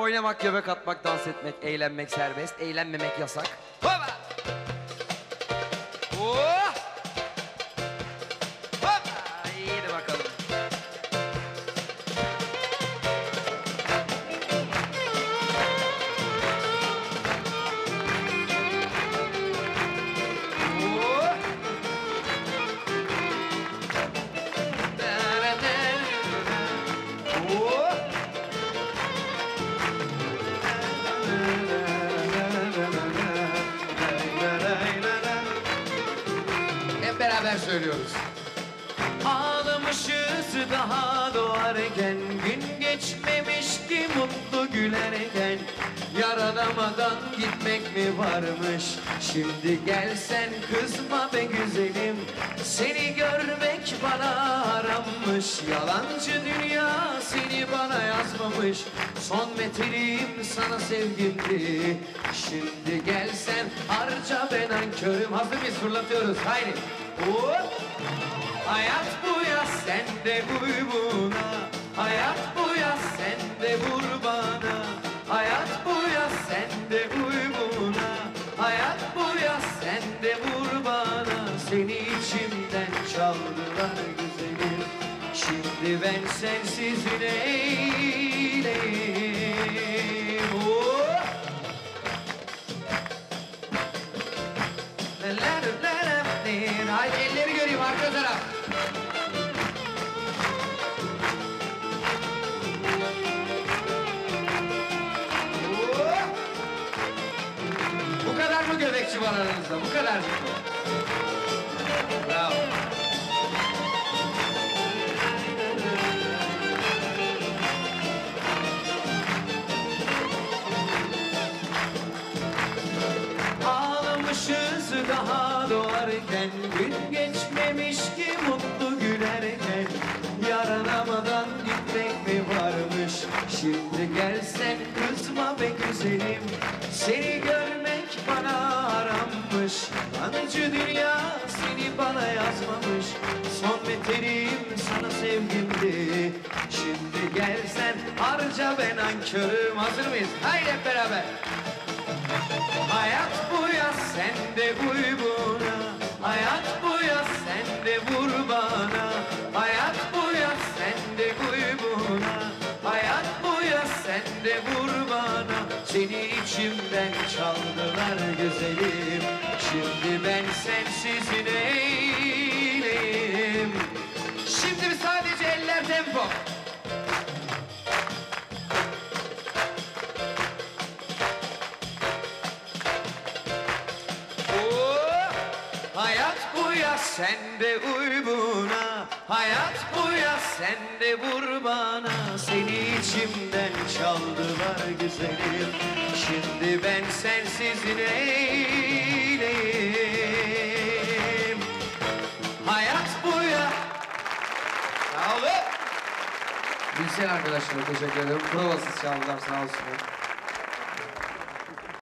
Oynamak, göbek atmak, dans etmek, eğlenmek serbest, eğlenmemek yasak. Hopa! Oh! Hop! Beraber söylüyoruz. Ağlamışız daha doğarken Gün geçmemiş ki mutlu gülerken. Yaranamadan gitmek mi varmış? Şimdi gelsen kızma be güzelim. Seni görmek bana harammış. Yalancı dünya seni bana yazmamış. Son metelim sana sevgimdi Şimdi gelsen harca ben ankörüm Hazır mıyız? Fırlatıyoruz. Haydi Hop! Hayat bu ya sen de uy buna. Hayat bu ya sen de vur bana. Hayat bu ya sen de uy buna. Hayat bu ya sen de vur bana. Seni içimden çaldılar güzelim. Şimdi ben sensiz neyleyim taraf. Oo! Bu kadar mı göbekçi var aranızda? Bu kadar mı? Bravo. Ağlamışız daha doğarken Gün geçmemiş ki mutlu gülerken Yaranamadan gitmek mi varmış? Şimdi gelsen kızma be güzelim. Seni görmek bana harammış Anıcı dünya seni bana yazmamış. Son beterim sana sevgimdi. Şimdi gelsen harca ben ankörüm Hazır mıyız? Haydi hep beraber Seni içimden çaldılar güzelim. Şimdi ben sensiz neyleyim Şimdi sadece eller tempo. Oo, Hayat bu ya sen de uy buna. Hayat bu ya sen de vur bana. Seni içimden çaldılar güzelim Şimdi ben sensiz neyleyim Hayat bu ya Sağ olun Bilsen arkadaşlar teşekkür ederim. Provasız çaldılar sağ olsunlar.